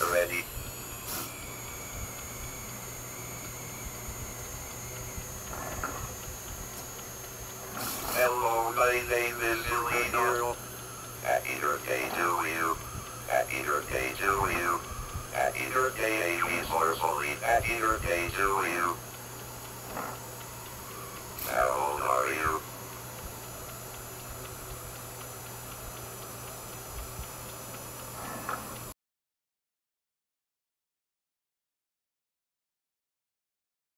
already. Hello, my name is Ilino. Happy birthday to you. Happy birthday to you. Happy birthday, Amy Sorboli. You.